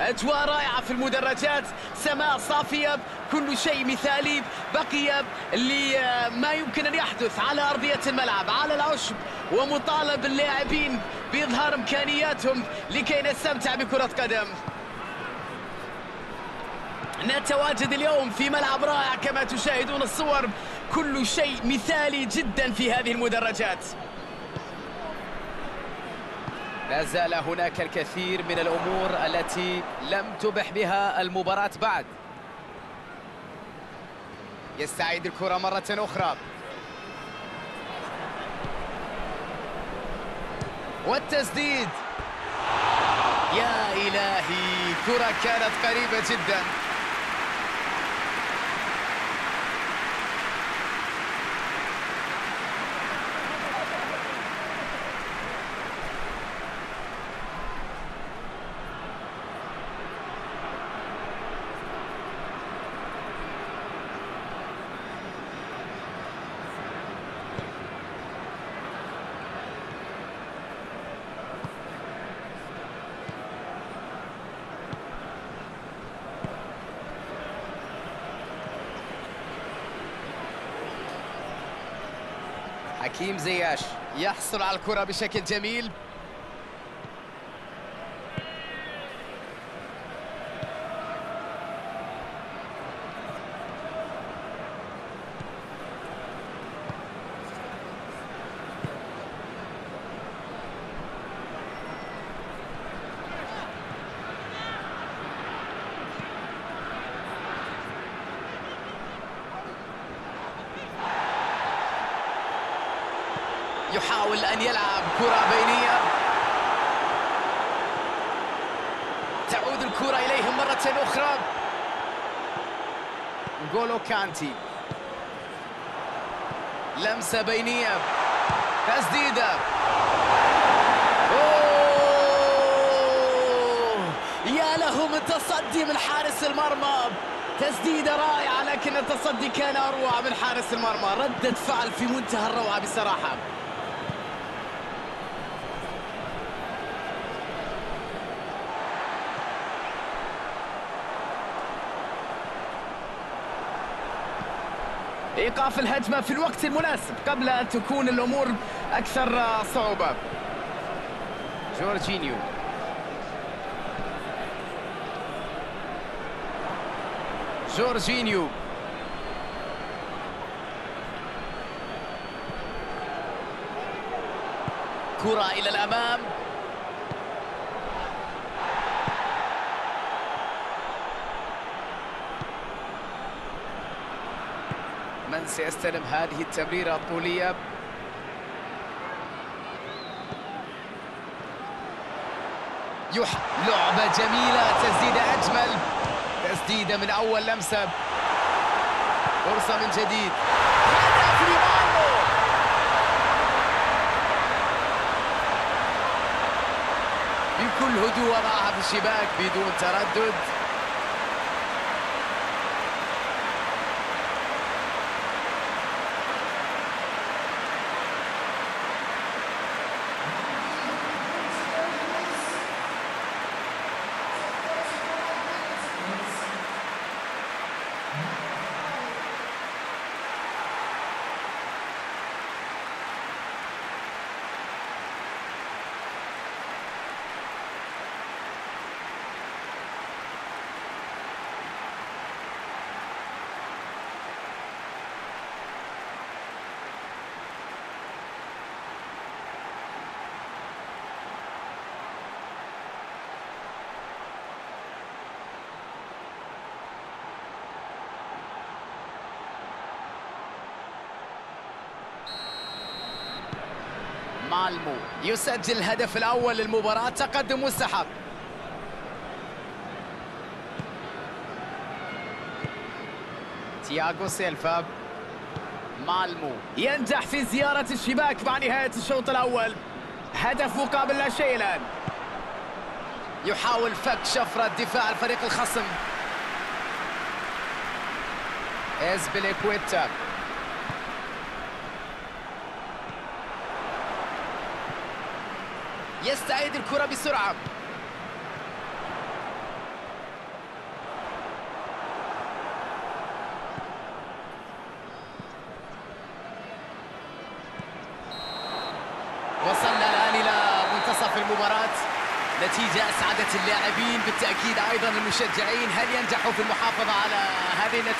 أجواء رائعة في المدرجات. سماء صافية كل شيء مثالي. بقي لما يمكن أن يحدث على أرضية الملعب على العشب ومطالب اللاعبين بإظهار إمكانياتهم لكي نستمتع بكرة قدم. نتواجد اليوم في ملعب رائع كما تشاهدون الصور. كل شيء مثالي جدا في هذه المدرجات. لا زال هناك الكثير من الأمور التي لم تبح بها المباراة بعد. يستعيد الكرة مرة أخرى. والتسديد. يا إلهي كرة كانت قريبة جدا. حكيم زياش يحصل على الكرة بشكل جميل. يحاول أن يلعب كرة بينية. تعود الكرة إليهم مرة أخرى. نقولو كانتي. لمسة بينية. تسديدة. يا له من تصدي من حارس المرمى. تسديدة رائعة لكن التصدي كان أروع من حارس المرمى. ردة فعل في منتهى الروعة بصراحة. إيقاف الهجمة في الوقت المناسب قبل أن تكون الأمور أكثر صعوبة. جورجينيو. جورجينيو. كرة إلى الأمام. من سيستلم هذه التمريرة الطولية. يح لعبة جميلة تسديدة أجمل. تسديدة من أول لمسة. فرصة من جديد. هدف لمالمو بكل هدوء وراها في الشباك بدون تردد. مالمو. يسجل الهدف الأول للمباراة. تقدم مستحق تياغو سيلفا مالمو. ينجح في زيارة الشباك مع نهاية الشوط الأول. هدف مقابل لا شيء الآن. يحاول فك شفرة دفاع الفريق الخصم. إزبيليكويتا يستعيد الكرة بسرعة. وصلنا الآن إلى منتصف المباراة. نتيجة أسعدت اللاعبين بالتأكيد أيضا المشجعين. هل ينجحوا في المحافظة على هذه النتيجة؟